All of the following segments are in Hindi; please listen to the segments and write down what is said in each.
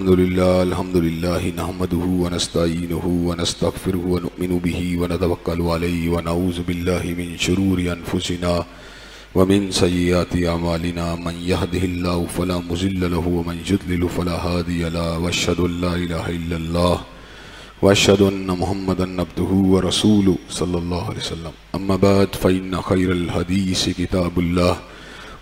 अल्हम्दुलिल्लाह अल्हम्दुलिल्लाह नहमदुहु व नस्ताईनुहु व नस्तगफिरुहु व नुमिनु बिही व नतवक्कलु अलैहि व नऊज़ु बिल्लाहि मिन शुरूरि अनफुसिना व मिन सय्यिआति अमालिना मन यहदिहिल्लाहु फला मुज़िल्ल लहु व मन युद्लिलहु फला हादिय लहु व अशहदु अल्ला इलाहा इल्लल्लाह व अशहदु अन्न मुहम्मदन अब्दुहु व रसूलुहु सल्लल्लाहु अलैहि वसल्लम अम्मा बाद फ़इन्न खैरल हदीस किताबुल्लाह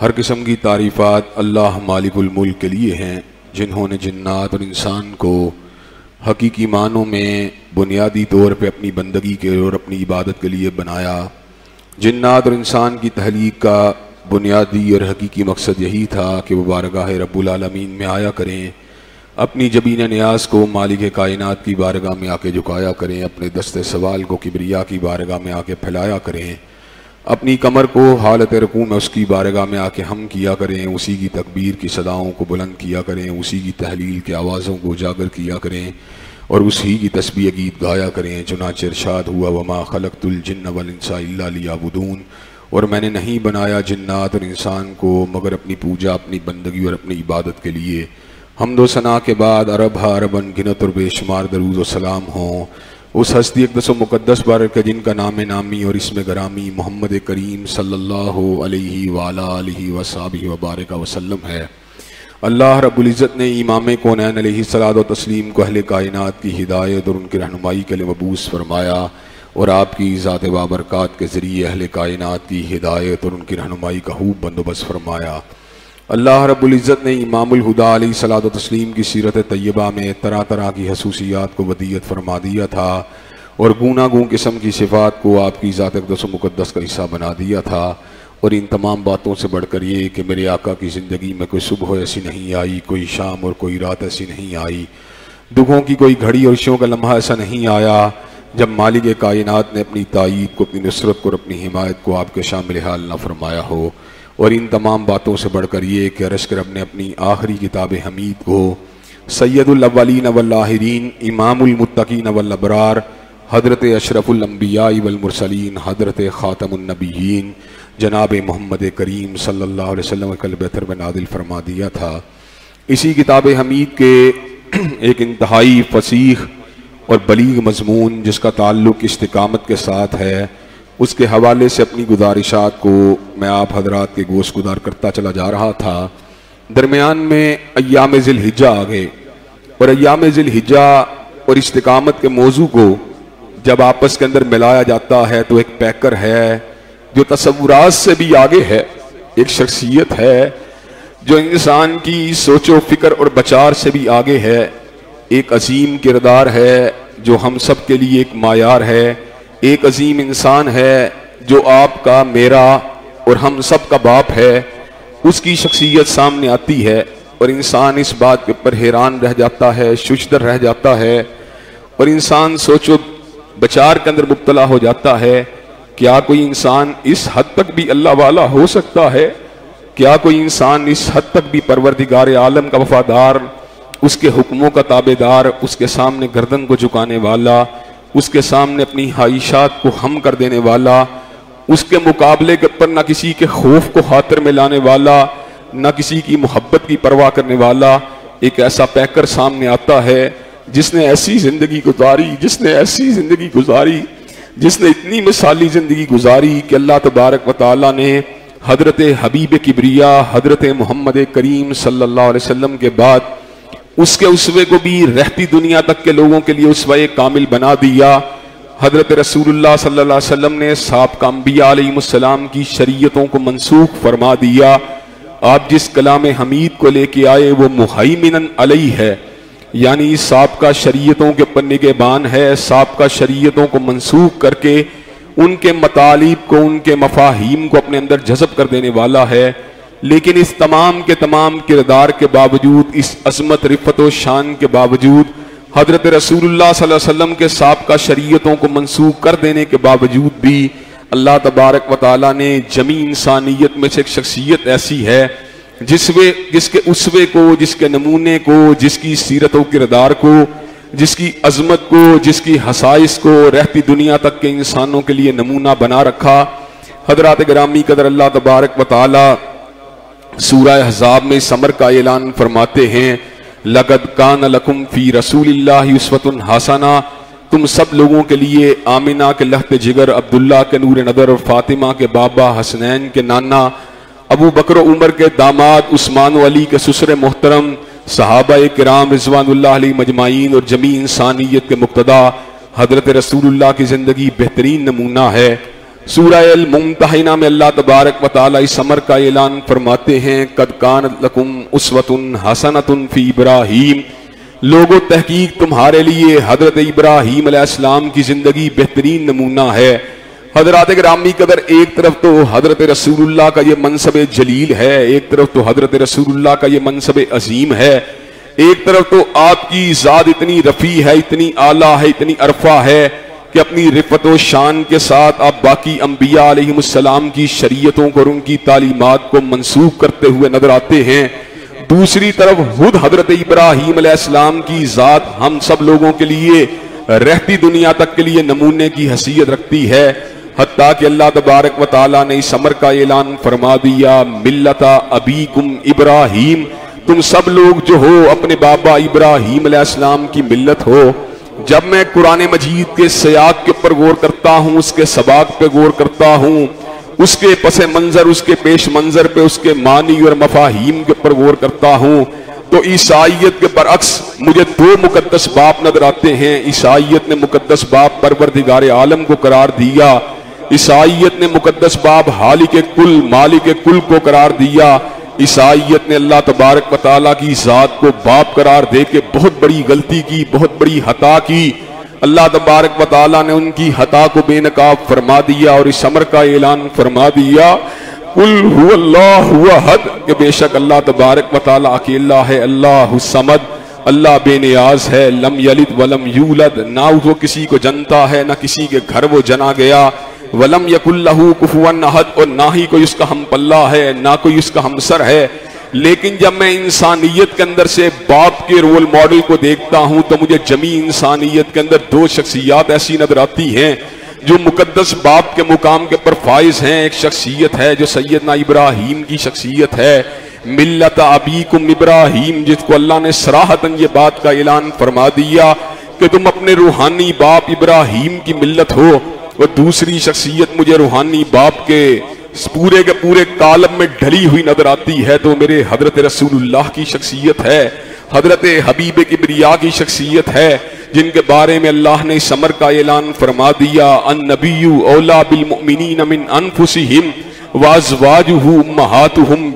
हर किस्म की तारीफ़ात अल्लाह मालिकुल मुल्क के लिए हैं जिन्होंने जिन्नात और इंसान को हकीकी मानों में बुनियादी तौर पे अपनी बंदगी के और अपनी इबादत के लिए बनाया। जिन्नात और इंसान की तहलीक का बुनियादी और हकीकी मकसद यही था कि वो बारगाह रब्बुल आलमीन में आया करें, अपनी जबीन न्याज को मालिक कायनात की बारगाह में आके झुकाया करें, अपने दस्ते सवाल को किबरिया की बारगाह में आके फैलाया करें। अपनी कमर को हालत रकू में उसकी बारगाह में आके हम किया करें, उसी की तकबीर की सदाओं को बुलंद किया करें, उसी की तहलील की आवाज़ों को उजागर किया करें और उसी की तस्बीह गीत गाया करें। चुनाच इरशाद हुआ, वमा खलकतुलजन्न लियाबुदून और मैंने नहीं बनाया जिन्नात और इंसान को, मगर अपनी पूजा, अपनी बंदगी और अपनी इबादत के लिए। हमदो सना के बाद अरब हा अरबन गिनत और बेशुमार दरूज सलाम हों। उस हस्ती अकदस मुकदस बारक का जिनका नाम नामी और इसमें गरामी मोहम्मद करीम सल्लल्लाहु अलैहि वसाबी वबारक वसल्लम है। अल्लाह रब्बुल इज़्ज़त ने इमाम अलैहिस्सलात व तस्लीम को अहले कायनात की हिदायत और उनकी रहनुमाई के लिए मबूस फरमाया और आपकी ज़ात बाबरक़ात के ज़रिए अहले कायनात की हिदायत और उनकी रहनुमाई का खूब बंदोबस्त फरमाया। अल्लाह रब्बुल इज़्ज़त ने इमामुल हुदा अलैहि सलात तस्लीम की सीरत तय्यबा में तरह तरह की खसूसियात को वदीयत फरमा दिया था और गुना गूँ किस्म की सिफ़ात को आपकी ज़ात अकदस व मुक़द्दस का हिस्सा बना दिया था और इन तमाम बातों से बढ़कर ये कि मेरे आका की ज़िंदगी में कोई सुबह ऐसी नहीं आई, कोई शाम और कोई रात ऐसी नहीं आई। दुखों की कोई घड़ी और शों का लम्हा ऐसा नहीं आया जब मालिक कायनात ने अपनी तायद को, अपनी नुसरत को और अपनी हिमायत को आपके शामिल हाल न फरमाया हो। और इन तमाम बातों से बढ़कर ये कि अरश रब ने अपनी आखिरी किताब हमीद को सैदुल्लिन वल्लाहरीन इमामुलमतकीन वल्लबरार, हज़रत वलमरसलिन, हज़रत ख़ातमनबीन जनाब मोहम्मद करीम अलैहि वसल्लम कल बेहतर में नादिल फरमा दिया था। इसी किताब हमीद के एक इंतहाई फसीह और बलीग मजमून, जिसका ताल्लुक इस्तकामत के साथ है उसके हवाले से अपनी गुजारिशात को मैं आप हजरात के गोश गुजार करता चला जा रहा था। दरमियान में अयाम हिज्जा आ गए और अयाम हिज्जा और इस्तकामत के मौजू को जब आपस के अंदर मिलाया जाता है तो एक पैकर है, जो तस्वुरात से भी आगे है, एक शख्सियत है, जो इंसान की सोचो, फ़िक्र और बचार से भी आगे है, एक अजीम किरदार है, जो हम सब के लिए एक मायार है एक अजीम इंसान है जो आपका, मेरा और हम सब का बाप है। उसकी शख्सियत सामने आती है और इंसान इस बात के ऊपर हैरान रह जाता है शुशदर रह जाता है और इंसान सोचो बचार के अंदर मुबतला हो जाता है। क्या कोई इंसान इस हद तक भी अल्लाह वाला हो सकता है? क्या कोई इंसान इस हद तक भी परवरदिगार आलम का वफादार, उसके हुक्मों का ताबेदार, उसके सामने गर्दन को झुकाने वाला उसके सामने अपनी हाइशात को हम कर देने वाला, उसके मुकाबले पर ना किसी के खौफ को खातर में लाने वाला, ना किसी की मोहब्बत की परवाह करने वाला एक ऐसा पैकर सामने आता है, जिसने ऐसी ज़िंदगी गुजारी, जिसने ऐसी ज़िंदगी गुजारी, जिसने इतनी मिसाली ज़िंदगी गुजारी कि अल्लाह तबारक व ने हज़रत हबीब किबरिया, हज़रत मोहम्मद करीम वसल्लम के बाद उसके उसवे को भी रहती दुनिया तक के लोगों के लिए उसवा कामिल बना दिया। हज़रत रसूलुल्लाह सल्लल्लाहु अलैहि वसल्लम ने सबका अम्बिया की शरीयतों को मनसूख फरमा दिया। आप जिस कलाम हमीद को लेके आए, वो मुहैमिन अलई है। यानी सबका शरीयतों के पन्ने के बान है। साहब सबका शरीयतों को मनसूख करके, उनके मतालिब को, उनके मफाहिम को अपने अंदर जजब कर देने वाला है। लेकिन इस तमाम के तमाम किरदार के बावजूद, इस अजमत, रिफत शान के बावजूद, हज़रत रसूलुल्लाह सल्लल्लाहु के सबका शरीयतों को मनसूख कर देने के बावजूद भी, अल्लाह तबारक व ने जमी इंसानियत में से एक शख्सियत ऐसी है, जिसवे, जिसके उसवे को, जिसके नमूने को, जिसकी सीरत व किरदार को, जिसकी अजमत को, जिसकी हसाइस को रहती दुनिया तक के इंसानों के लिए नमूना बना रखा। हज़रत ग्रामी कदर अल्लाह तबारक व सूरह हजाब में समर का ऐलान फरमाते हैं, लगद कान लकुम फ़ी रसूल हसना। तुम सब लोगों के लिए आमिना के लहत जिगर, अब्दुल्ला के नूर नदर फातिमा के बाबा हसनैन के नाना, अबू बकर उमर के दामाद, उस्मान अली के ससुर मोहतरम, सहाबा कराम रिजवान मजमाइन और जमी इंसानियत के मुक्तदा, हज़रत रसूलुल्लाह की ज़िंदगी बेहतरीन नमूना है। सूरह मुमतहिना में अल्लाह तबारक व इस समर का ऐलान फरमाते हैं, कद कान लकुम उसवतुन हसनतुन फ़ी इब्राहिम। लोगो, तहकीक तुम्हारे लिए हज़रत इब्राहिम अलैहिस्सलाम की ज़िंदगी बेहतरीन नमूना है। हज़रत ग्रामी कदर एक तरफ़ तो हज़रत रसूलुल्लाह का ये मनसब जलील है, एक तरफ़ तो हज़रत रसूलुल्लाह का ये मनसब अजीम है। एक तरफ़ तो आपकी ज़ात इतनी रफ़ी है, इतनी आला है, इतनी अरफा है। कि अपनी रिफत व शान के साथ आप बाकी अम्बिया की शरीयतों को और उनकी तालीमत को मनसूख करते हुए नज़र आते हैं। दूसरी तरफ़ खुद हज़रत इब्राहिम की ज़ात हम सब लोगों के लिए रहती दुनिया तक के लिए नमूने की हैसियत रखती है। हती कि अल्लाह तबारक व ताली ने इस अमर का ऐलान फरमा दिया, मिल्लता अबी कुम इब्राहिम, तुम सब लोग जो हो अपने बाबा इब्राहिम की मिल्लत हो। जब मैं कुरान मजीद के सयाक के ऊपर गौर करता हूँ, उसके सबाक पे गौर करता हूँ, उसके पस मंजर, उसके पेश मंजर पे उसके मानी और मफाहिम के ऊपर गौर करता हूँ तो ईसाइत के बरक्स मुझे दो मुकदस बाप नज़र आते हैं। ईसाइत ने मुकदस बाप परवरदिगार आलम को करार दिया। ईसाइत ने मुकदस बाप हाली के कुल, मालिक कुल को करार दिया। ईसाइत ने अल्लाह तबारक वाली की ज़ात को बाप करार दे के बहुत बड़ी गलती की, बहुत बड़ी हता की। अल्लाह तबारक वाली ने उनकी हता को बेनकाब फरमा दिया और इस अमर का ऐलान फरमा दिया। अहद, कि बेशक अल्लाह तबारक व तआला अकेला है, अल्लाह समद अल्लाह बेनियाज है, लम यलिद वलम यूलद, ना वो किसी को जनता है, ना किसी के घर वो जना गया। वलम यकुल्लहु कुफुवन अहद, और ना ही कोई उसका हम पल्ला है, ना कोई उसका हमसर है। लेकिन जब मैं इंसानियत के अंदर से बाप के रोल मॉडल को देखता हूँ तो मुझे जमी इंसानियत के अंदर दो शख्सियात ऐसी नज़र आती हैं, जो मुकद्दस बाप के मुकाम के पर फाइज हैं। एक शख्सियत है जो सैयदना इब्राहिम की शख्सियत है। मिल्लत अबीकुम इब्राहिम, जिसको अल्लाह ने सराहतन ये बात का ऐलान फरमा दिया कि तुम अपने रूहानी बाप इब्राहिम की मिल्लत हो। और दूसरी शख्सियत मुझे रूहानी बाप के पूरे के पूरे कालम में ढली हुई नज़र आती है तो मेरे हज़रत रसूलुल्लाह की शख्सियत है, हज़रत हबीब किबरिया की शख्सियत है, जिनके बारे में अल्लाह ने समर का ऐलान फरमा दिया, अन नबीयू औला बिल मुमिनीन मिन अनफुसिहिम, वाजवाजुहु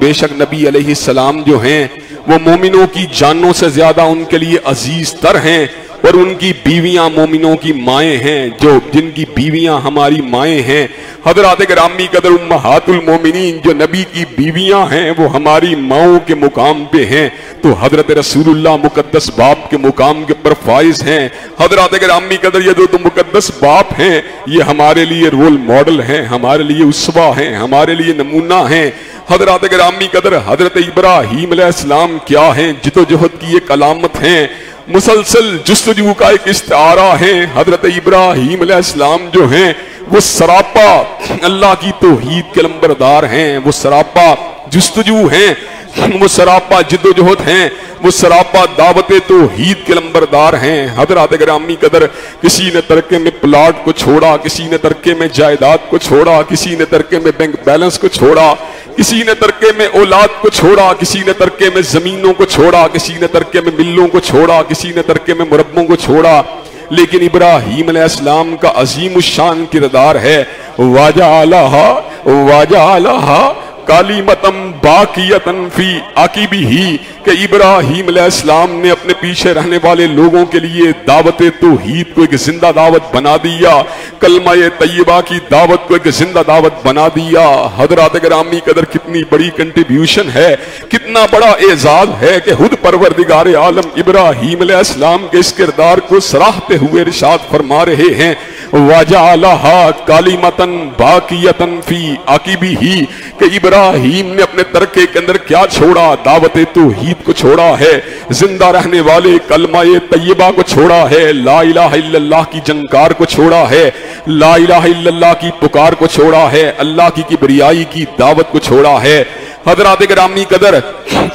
बेशक नबी अलैहिस्सलाम जो हैं वो मोमिनों की जानों से ज़्यादा उनके लिए अज़ीज़ तर हैं और उनकी बीवियाँ मोमिनों की माएँ हैं, जो जिनकी बीवियाँ हमारी माएँ हैं। हजरात ग्रामी कदर उम्महातुल मोमिनीन, जो नबी की बीवियाँ हैं, वो हमारी माओ के मुकाम पे हैं। तो हज़रत रसूलुल्लाह मुकद्दस बाप के मुकाम के पर फाइज हैं। हज़रत ग्रामी कदर ये जो तो मुकद्दस बाप हैं, ये हमारे लिए रोल मॉडल हैं, हमारे लिए उसवा हैं, हमारे लिए नमूना हैं। हज़रत ग्रामी कदर हज़रत इब्राहिम अलैहिस्सलाम क्या हैं? जितोजहद की एक अलामत हैं। मुसलसल जस्तजू का एक इस्तारा है। हज़रत इब्राहिम अलैहिस्सलाम जो हैं, वो सरापा, अल्लाह की तोहीद के लंबरदार हैं। वो सरापा जुस्तजू हैं। वो सरापा जिद्दोजहद हैं। वो सरापा दावत तो हीद के लंबरदार हैं। हज़रत ग्रामी कदर किसी ने तरके में प्लाट को छोड़ा, किसी ने तरके में जायदाद को छोड़ा, किसी ने तरके में बैंक बैलेंस को छोड़ा। किसी ने तरके में औलाद को छोड़ा, किसी ने तरके में जमीनों को छोड़ा, किसी ने तरके में मिल्लों को छोड़ा, किसी ने तरके में मुरबों को छोड़ा। लेकिन इब्राहिम अलैहिस्सलाम का अजीम शान किरदार है, वाजा आला वाजा आला काली मतम बाकियतन फ़ी आकीबी ही, कि इब्राहिम अलैहिस्सलाम ने अपने पीछे रहने वाले लोगों के लिए दावत तौहीद को एक ज़िंदा दावत बना दिया कलमा तय्यबा की दावत को एक ज़िंदा दावत बना दिया। हज़रत ग्रामी कदर कितनी बड़ी कंट्रीब्यूशन है, कितना बड़ा एजाज है कि खुद परवरदिगार आलम इब्राहिम अलैहिस्सलाम के इस किरदार को सराहते हुए इरशाद फरमा रहे हैं। वाजा काली बाकियतन फ़ी आकीबी ही कि इब्राहिम ने अपने तरके के अंदर क्या छोड़ा? दावत तौहीद को छोड़ा है, ज़िंदा रहने वाले कलमा तय्यबा को छोड़ा है, ला इलाहा की जंकार को छोड़ा है, ला इलाहा की पुकार को छोड़ा है, अल्लाह की किबरियाई की दावत को छोड़ा है। हजरात ग्रामी कदर,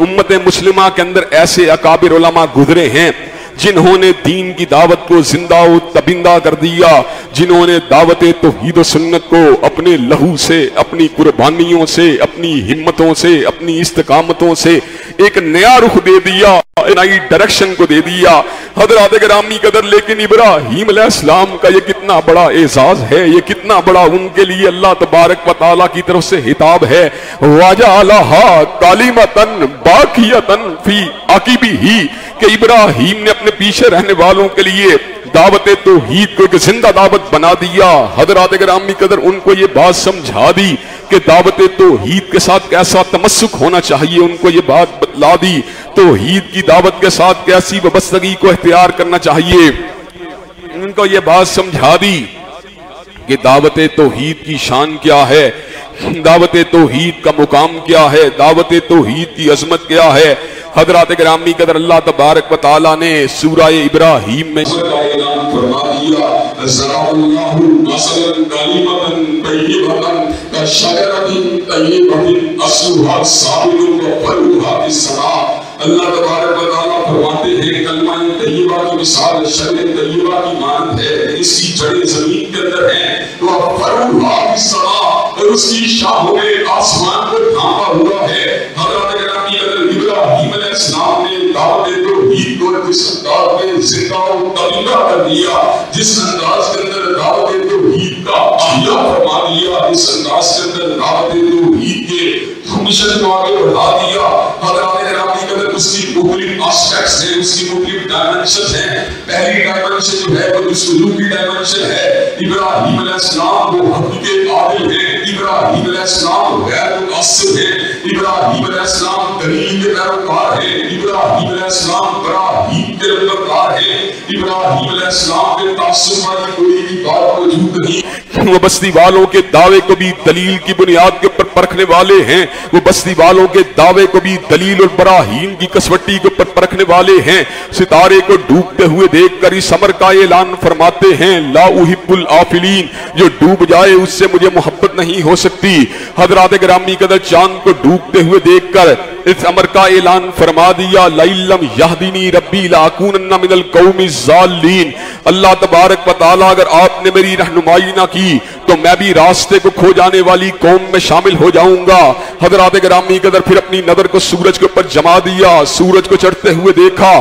उम्मत मुस्लिमा के अंदर ऐसे अकाबिर गुजरे हैं जिन्होंने दीन की दावत को ज़िंदा तबिंदा कर दिया, जिन्होंने दावत तोहीद सुन्नत को अपने लहू से, अपनी कुर्बानियों से, अपनी हिम्मतों से, अपनी इस्तकामतों से एक नया रुख दे दिया, नई डायरेक्शन को दे दिया। हज़रत ग्रामी कदर, लेकिन इब्राहिम अलैहिस्सलाम का ये कितना बड़ा एजाज है, ये कितना बड़ा उनके लिए अल्लाह तबारक व ताला की तरफ़ से हिताब है। वाजा कालीमतन बाकियतन फ़ी आकीबी ही कि इब्राहिम ने अपने पीछे रहने वालों के लिए दावत तो हीद को एक ज़िंदा दावत बना दिया। हज़रत ग्रामी कदर उनको ये बात समझा दी कि दावत तो हीद के साथ कैसा तमस्सुक होना चाहिए, उनको ये बात बतला दी। तो हीद की दावत के साथ कैसी वबस्तगी को अख्तियार करना चाहिए? उनको ये बात समझा दी कि दावत तोहीद की शान क्या है? दावत तोहीद का मुकाम क्या है? दावत तोहीद की अजमत क्या है? हज़रत ग्रामी कदर अल्लाह तबारक वाली ने सूरा इब्राहिम में अल्लाह तबारक फरमाते हैं कलमा की मिसाल की है। इसकी ज़मीन के अंदर हैं तो फरूहा की और उसकी शाहों में आसमान हुआ है। जिस अंदाज में ज़िंदा और तबीला कर दिया, जिस अंदाज के अंदर दावत तौहीद का आया फरमा दिया इस अंदाज के अंदर दावत तौहीद के मिशन को आगे बढ़ा दिया हज़रत उसकी मुख्तलिफ़ एस्पेक्ट्स हैं उसकी मुख्तलिफ़ डायमेंशन हैं। पहली डायमेंशन जो है, वो दुसलूकी डायमेंशन है। इब्राहिम अलैहिस्सलाम वो हकीकत आदिल है, इब्राहिम अलैहिस्सलाम गैर मुतासिर है। इब्राहिम अलैहिस्सलाम दलील के पैरोकार है। इब्राहिम अलैहिस्सलाम इब्राहिम के लंबरदार है। इब्राहिम अलैहिस्सलाम के तासुब वाली कोई भी बात मौजूद नहीं। वो बस्ती वालों के दावे को भी दलील की बुनियाद के ऊपर परखने वाले हैं। वो बस्ती वालों के दावे को भी दलील और बराहीन की कसवट्टी के ऊपर परखने वाले हैं। सितारे को डूबते हुए देखकर इस अमर का ऐलान फरमाते हैं ला उहिब्बुल आफिलीन जो डूब जाए उससे मुझे मोहब्बत नहीं हो सकती। हजरात ग्रामी कदर चाँद को डूबते हुए देखकर इस अमर का ऐलान फरमा दिया लइलम यहदीनी रब्बी लाकूनन्ना मिनल कौमी जालीन अल्लाह तबारक व तआला अगर आपने मेरी रहनुमाई ना की तो मैं भी रास्ते को खो जाने वाली कौम में शामिल हो जाऊँगा। हजरात ग्रामी कदर फिर अपनी नज़र को सूरज के ऊपर जमा दिया। सूरज को चढ़ते हुए देखा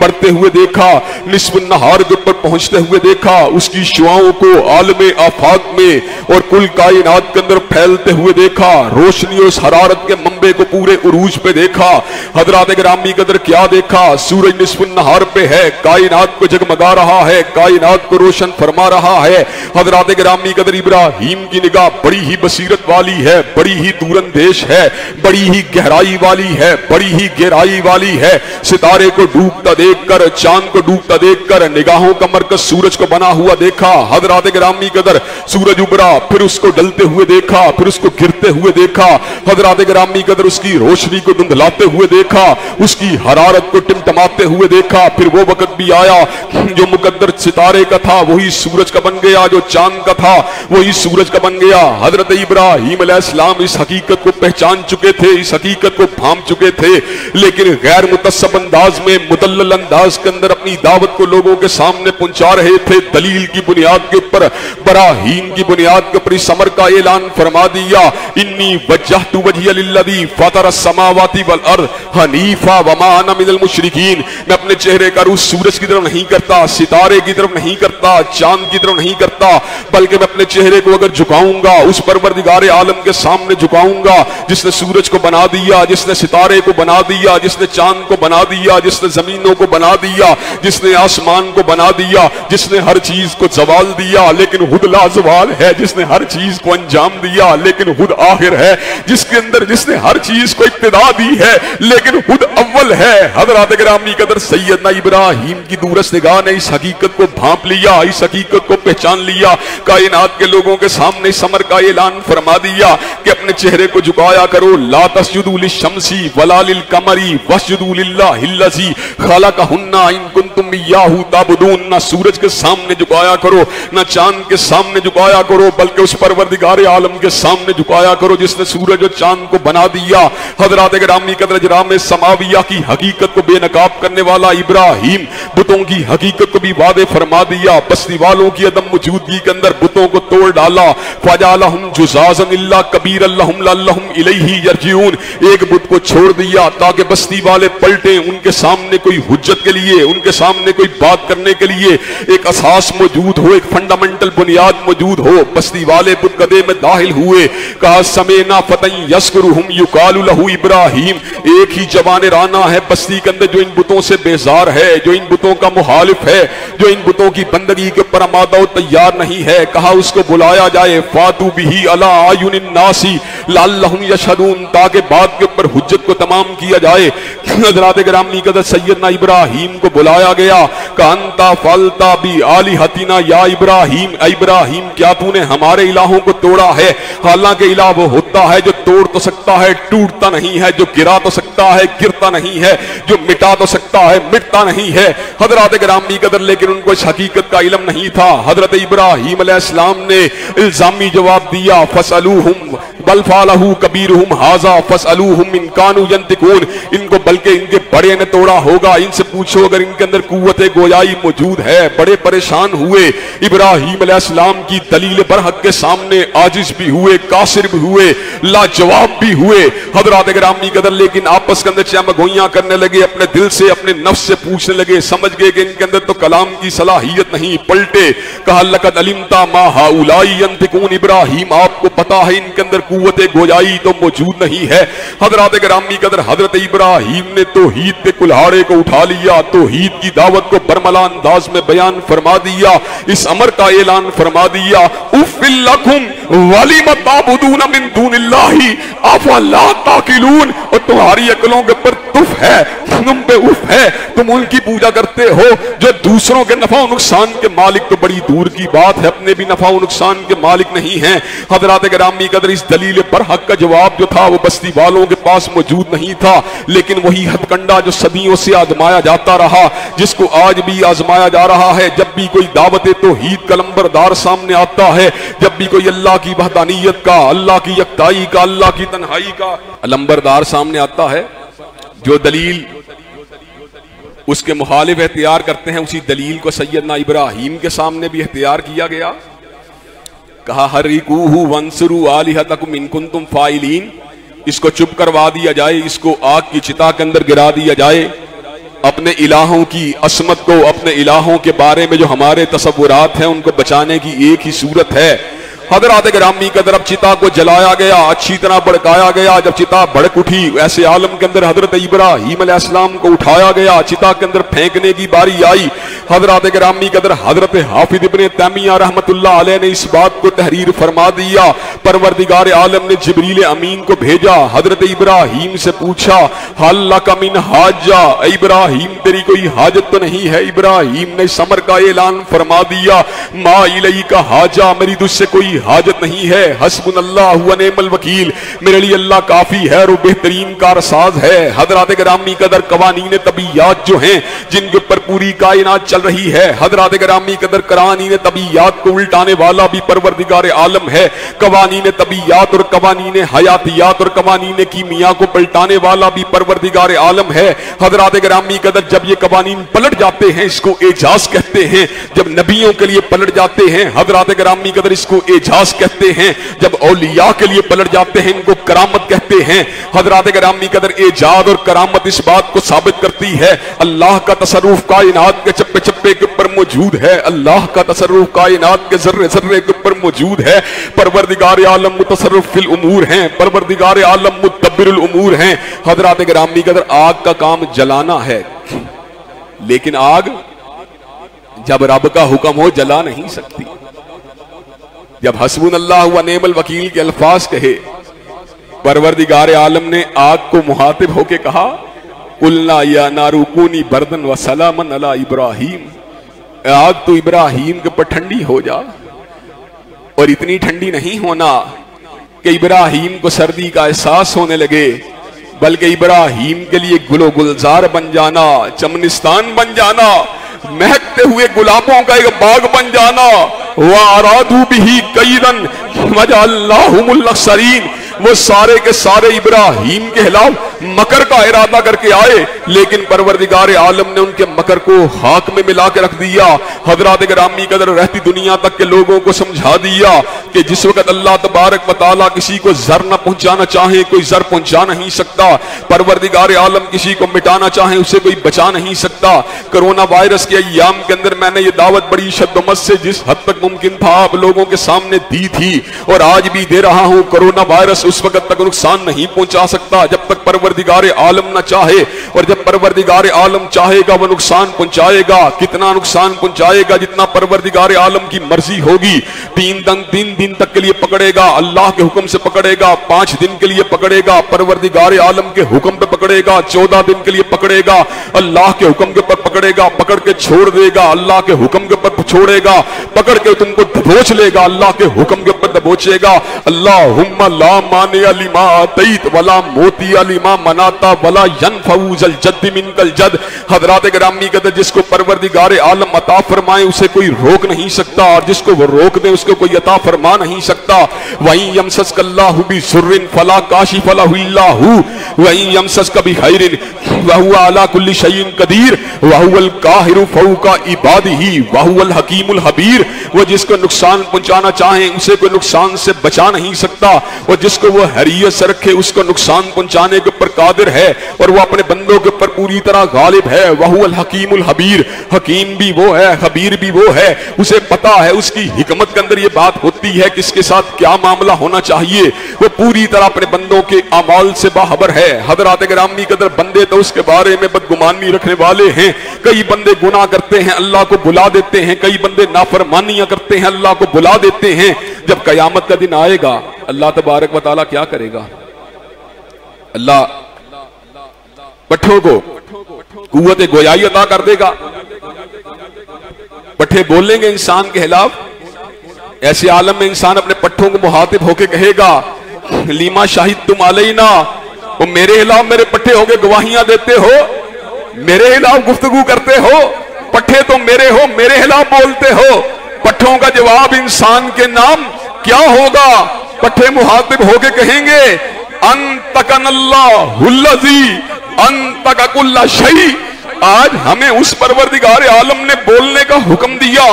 बढ़ते हुए देखा निस्फ नहार के ऊपर पहुँचते हुए देखा, उसकी शुआओं को आलम आफाक में और कुल कायनात के अंदर फैलते हुए देखा, रोशनी उस हरारत के मंबे को पूरे उरूज पे देखा। हजरात ग्रामी कदर क्या देखा? सूरज निस्फ नहार पे है, कायनात को जगमगा रहा है, कायनात को रोशन फरमा रहा है। हजरात ग्रामी कदर इब्राहिम की निगाह बड़ी ही बसीरत वाली है, बड़ी ही दूरंदेश है, बड़ी ही गहराई वाली है, बड़ी ही गहराई वाली है। सितारे को डूबता देखकर, चाँद को डूबता देखकर, निगाहों का मरकज सूरज को बना हुआ देखा हजरात ग्रामी कदर सूरज उबरा फिर उसको डलते हुए देखा, फिर उसको गिरते हुए देखा हजरात ग्रामी कदर उसकी रोशनी को धुंधलाते हुए देखा, उसकी हरारत को टिमटमाते हुए देखा, फिर वो वक्त भी आया, जो मुकद्दर सितारे का था, वही सूरज का बन गया, जो चाँद का था वही सूरज का बन गया। हज़रत इब्राहिम अलैहिस्सलाम इस हकीकत को पहचान चुके थे, इस हकीकत को भाम चुके थे। लेकिन गैर मुतसब अंदाज में, मुदल्लल अंदाज के अंदर अपनी दावत को लोगों के सामने पहुँचा रहे थे। दलील की बुनियाद के ऊपर, बराहीन की बुनियाद के ऊपर इस अमर का ऐलान फरमा दिया। इन्नी वजहतु वजहिय लिल्लज़ी फतर समावाति वल अर्द हनीफा वमा अना मिनल मुशरिकीन। मैं अपने चेहरे का रूह सूरज की तरफ़ नहीं करता, सितारे की तरफ़ नहीं करता, चाँद की तरफ़ नहीं करता, बल्कि मैं अपने चेहरे को अगर झुकाऊँगा, उस परवरदिगार आलम के सामने झुकाऊँगा, जिसने सूरज को बना दिया, जिसने सितारे को बना दिया, जिसने चाँद को बना दिया, जिसने जमीनों को बना दिया, जिसने आसमान को बना दिया, जिसने हर चीज़ को जवाल दिया, लेकिन खुद लाजवाल है, जिसने हर चीज़ को अंजाम दिया, लेकिन खुद आखिर है, जिसके अंदर जिसने हर चीज़ को इब्तदा दी है, लेकिन खुद अव्वल है। हज़रत ग्रामी कदर सैयदना इब्राहिम की दूरस निगाह ने इस हकीकत को भांप लिया, इस हकीकत को पहचान लिया, कायनात के लोगों के सामने समर का ऐलान फरमा दिया कि अपने चेहरे को झुकाया करो। ला तस्जुदू लिशमसी वला लिल कमरी वस्जुदू लिल्लाहिल्लजी खलकहुन्ना इन कुंतुम इय्याहु ताबुदून। ना सूरज के सामने झुकाया करो, ना चाँद के सामने झुकाया करो, बल्कि उस परवरदिगार आलम के सामने झुकाया करो जिसने सूरज और चाँद को बना दिया। हज़रत ग्रामी कदर जराम समाविया की हकीकत को बेनकाब करने वाला इब्राहिम बुतों की हकीकत को भी वादे फरमा दिया। बस्ती वालों की अदम मौजूदगी के अंदर बुतों को तोड़ डाला फजालहुम कबीर अल्लहुम एक बुत को छोड़ दिया, ताकि बस्ती वाले पलटे उनके सामने कोई हुज्जत के लिए, उनके सामने कोई बात करने के लिए। एक असास मौजूद हो, एक फंडामेंटल बुनियाद मौजूद हो। बस्ती वाले बुत कदे में दाखिल हुए। कहा, समेना फतन यस्करुहुम युकालु लहू इब्राहिम। एक ही जवान राना है बस्ती के अंदर, जो इन बुतों से बेजार है, जो इन बुतों का मुखालिफ है, जो इन बुतों की बंदगी के ऊपर आमादा तैयार नहीं है। कहा, उसको बुलाया जाए फातू बिही अला आयुन नासी लाल यशरून ताकि बाद के ऊपर हुज्जत को तमाम किया जाए। हजरात ग्रामी कदर सैयदना इब्राहिम को बुलाया गया? कांता फलता भी आली हतीना, या इब्राहिम इब्राहिम, क्या तूने हमारे इलाहों को तोड़ा है? हालाँकि इला वो होता है जो तोड़ तो सकता है, टूटता नहीं है, जो गिरा तो सकता है, गिरता नहीं है, जो मिटा तो सकता है, मिटता नहीं है। हज़रत ग्रामी कदर लेकिन उनको इस हकीकत का इलम नहीं था। हज़रत इब्राहिम ने इल्जामी जवाब दिया फसलूहुम बल फालहू कबीरहुम हाजा फसलूहुम इन कानू यंतिकून। इनको बल्कि इनके बड़े ने तोड़ा होगा। इनसे पूछो अगर इनके अंदर कुवत गोयाई मौजूद है। बड़े परेशान हुए। इब्राहिम अलैहिस्सलाम की दलील बरहक के सामने आजिज भी हुए, कासिर भी हुए, लाजवाब भी हुए। हजरात ग्रामी कदर लेकिन आपस के अंदर चमगोइयाँ करने लगे, अपने दिल से, अपने नफ्स से पूछने लगे। समझ गए कि इनके अंदर तो कलाम की सलाहियत नहीं, पलटे। कहा, लकद अलिमता मा हाउलाई इब्राहिम, आपको पता है इनके अंदर कुत गोजाई तो मौजूद नहीं है। हज़रत ग्रामी कदर हज़रत इब्राहिम ने तो हीद के कुल्हाड़े को उठा लिया। तो हीद की दावत को बरमला अंदाज में बयान फरमा दिया। इस अमर का ऐलान फरमा दिया। और तुम्हारी अकलों के ऊपर तुफ है तुम पे उफ है। तुम उनकी पूजा करते हो, जो दूसरों के नफा नुकसान के मालिक। तो बड़ी दूर की बात है, अपने भी नफा नुकसान के मालिक नहीं है। हज़रत ग्रामी कदर इस दलील पर हक का जवाब जो था, वो बस्ती वालों के पास मौजूद नहीं था। लेकिन वही हथकंडा जो सदियों से आजमाया जाता रहा, जिसको आज भी आजमाया जा रहा है। जब भी कोई दावत तो हीद कलम्बरदार सामने आता है, जब भी कोई अल्लाह की वहदानियत का, अल्लाह की यकताई का, अल्लाह की तन्हाई का अलम्बरदार सामने आता है, जो दलील उसके मुखालिफ एहतियार करते हैं, उसी दलील को सैयदना इब्राहिम के सामने भी एहतियार किया गया। कहा, हरिकूहू वंसरू आलिहतकुम इनकुन तुम फाइलीन। इसको चुप करवा दिया जाए, इसको आग की चिता के अंदर गिरा दिया जाए। अपने इलाहों की असमत को, अपने इलाहों के बारे में जो हमारे तस्वुरात हैं, उनको बचाने की एक ही सूरत है। हज़रत ग्रामी के तरफ़ चिता को जलाया गया, अच्छी तरह भड़काया गया। जब चिता भड़क उठी, ऐसे आलम के अंदर हज़रत इब्राहिम अलैहिस्सलाम को उठाया गया, चिता के अंदर फेंकने की बारी आई। हज़रत ग्रामी के अंदर हज़रत हाफिज इब्ने तैमिया अलैह ने इस बात को तहरीर फरमा दिया। परवरदिगार आलम ने जबरील अमीन को भेजा। हज़रत इब्राहिम से पूछा हल्ला कमिन हाजा? इब्राहिम, तेरी कोई हाजत तो नहीं है? इब्राहिम ने समर का ऐलान फरमा दिया, मा का हाजा, मेरी तुझसे कोई हाजत नहीं है। हसबुन अल्लाह नेमल वकील। मेरे लिए अल्लाह काफ़ी है और बेहतरीन कारसाज है। हज़रत ग्रामी कदर कवानीन तबीयात जो हैं, जिनके ऊपर पूरी कायनात चल रही है। हज़रत ग्रामी कदर करानीन तबीयात को उल्टाने वाला भी परवरदिगार आलम है। कवानीन तबीयात और कवानीन हयातियात और कवानीन कीमिया को पलटाने वाला भी परवरदिगार आलम है। हज़रत ग्रामी कदर जब ये कवानीन पलट जाते हैं, इसको एजाज कहते हैं। जब नबियों के लिए पलट जाते हैं, हज़रत ग्रामी कदर इसको एजाज कहते हैं, जब औलिया के लिए पलट जाते हैं, इनको करामत कहते हैं। हज़रत ग्रामी कदर एजाद और करामत इस बात को साबित करती है, अल्लाह का तसरुफ कायनात के चप्पे चप्पे के ऊपर मौजूद है। अल्लाह का तसरुफ कायनात के जर्रे जर्रे के ऊपर मौजूद है। परवरदिगार आलम मुतसरफ फिल उमूर हैं, परवरदिगार आलम मुतबिरुल उमूर हैं। हज़रत ग्रामी कदर आग का काम जलाना है। लेकिन आग, जब रब का हुक्म हो, जला नहीं सकती। जब हसबुन अल्लाह हुआ नेमल वकील के अल्फाज कहे, परवरदिगार आलम ने आग को मुहातिब होके कहा उल्ला या नारुकूनी बर्दन व सलामन अला इब्राहिम। आग तो इब्राहिम के ऊपर ठंडी हो जा, और इतनी ठंडी नहीं होना कि इब्राहिम को सर्दी का एहसास होने लगे, बल्कि इब्राहिम के लिए गुलो गुलजार बन जाना, चमनिस्तान बन जाना, महकते हुए गुलाबों का एक बाग बन जाना वारादू भी कई रन मजाल्लासरीन वो सारे के सारे इब्राहिम के खिलाफ मकर का इरादा करके आए, लेकिन परवरदिगार आलम ने उनके मकर को हाक में मिला के रख दिया। हज़रत ग्रामी कदर रहती दुनिया तक के लोगों को समझा दिया कि जिस वक्त अल्लाह तबारक वाली किसी को जर न पहुंचाना चाहे, कोई जर पहुँचा नहीं सकता। परवरदिगार आलम किसी को मिटाना चाहे, उसे कोई बचा नहीं सकता। कोरोना वायरस के अयाम के अंदर मैंने ये दावत बड़ी शब्दमत से जिस हद तक मुमकिन था आप लोगों के सामने दी थी, और आज भी दे रहा हूँ, कोरोना वायरस उस वक्त तक नुकसान नहीं पहुँचा सकता। जब तक परवरदिगार आलम न चाहे और जब परवरदिगार आलम चाहेगा, वह नुकसान पहुंचाएगा। कितना नुकसान पहुंचाएगा जितना परवरदिगार आलम की मर्ज़ी होगी। तीन दिन तीन दिन तक के लिए पकड़ेगा, अल्लाह के हुक्म से पकड़ेगा, पाँच दिन के लिए पकड़ेगा, परवरदिगार आलम के हुक्म पे पकड़ेगा, चौदह दिन के लिए पकड़ेगा, अल्लाह के हुक्म के ऊपर पकड़ेगा, पकड़ के छोड़ देगा, अल्लाह के हुक्म के ऊपर छोड़ेगा, पकड़ के तुमको दबोच लेगा, अल्लाह के हुक्म के ऊपर दबोचेगा। अल्लाह ला माने अलीमा तईत वला मोती अलीमा मनाता वला यन फऊजल जद मिनकल जद। हजरात ग्रामी कहते जिसको परवरदिगार आलम अता फरमाए, उसे कोई रोक नहीं सकता, और जिसको वो रोक दे, उसको कोई अता फरमा नहीं सकता। वहीं यमसस कल्लाहु बि सुर्रिन, फला काशी फला हुल्लाहु वहीं यमसस कभी खैरिन, वहुआ अला कुल्ली शयीन कदीर। वहुवल काहिरु फौका इबादिही, वहुवल हकीमुल हबीर। वो जिसको नुकसान पहुंचाना चाहे, उसे कोई नुकसान से बचा नहीं सकता। और जिसको वो हरियत से रखे, उसको नुकसान पहुँचाने के ऊपर कादिर है और वो अपने बंदों के ऊपर पूरी तरह गालिब है। वहुल हकीमुल हबीर। हकीम भी वो है हबीर भी वो है। उसे पता है, उसकी हिकमत के अंदर ये बात होती है किसके साथ क्या मामला होना चाहिए। वो पूरी तरह अपने बंदों के अमाल से बाहबर है। हजरात ग्रामी कदर बंदे तो उसके बारे में बदगुमानी रखने वाले हैं। कई बंदे गुना करते हैं, अल्लाह को बुला देते हैं। कई बंदे नाफरमानियाँ करते हैं, अल्लाह को बुला देते हैं। जब कयामत का दिन आएगा, अल्लाह तबारक वाली क्या करेगा? अल्लाह पट्ठों को कुत गोयाई अदा कर देगा। पट्ठे बोलेंगे इंसान के खिलाफ। ऐसे आलम में इंसान अपने पट्ठों को मुहातिब होके कहेगा, लीमा शाहिद तुम आले ना वो मेरे खिलाफ मेरे पट्टे होके गवाहियाँ देते हो, मेरे खिलाफ गुफ्तगु करते हो पट्टे तो मेरे हो, मेरे खिलाफ बोलते हो। पट्ठों का जवाब इंसान के नाम क्या होगा? पट्टे मुहातिब होके कहेंगे अंतकन अल्लाह अंतकुल्ला शही आज हमें उस परवरदिगार आलम ने बोलने का हुक्म दिया,